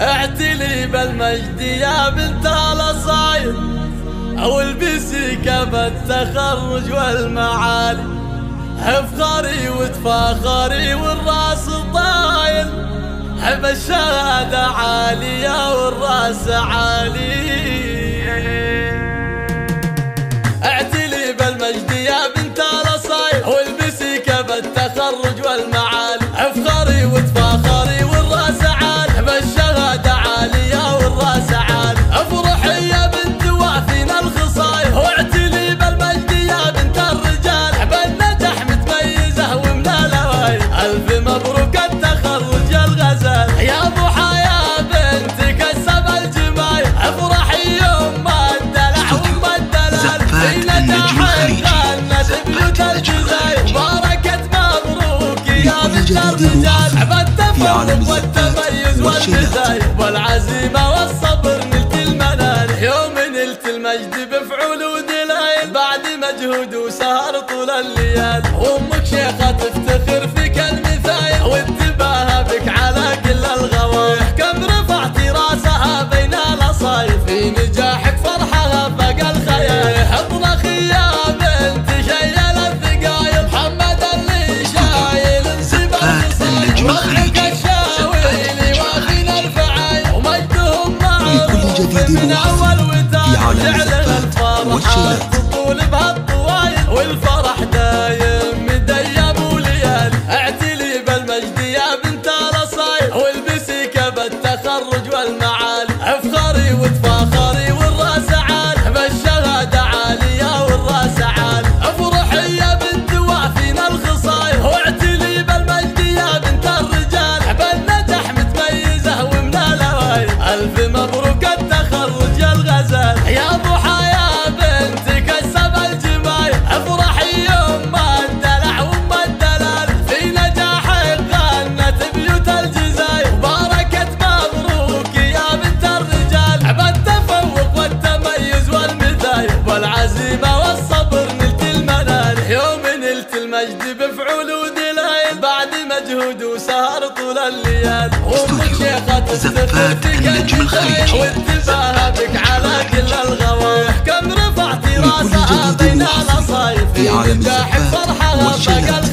اعتلي بالمجد يا بنت الاصايل أو البسي كف التخرج والمعالي. افخري وتفاخري والراس طايل حب الشهادة عالية والراس عالي العالم. والتميز والنزاهي والعزيمة والصبر نلت المنال يوم نلت المجد بفعول ودلائل. بعد مجهود وسهر طول الليالي وامك شيخة العالم والشباب مجهود وسهر طول الليل. استوديو زفاف النجم الخليجي واتباها بك على كل الغوايح. كم رفعت راسها بين العصايف في عالم الزفاف والشلات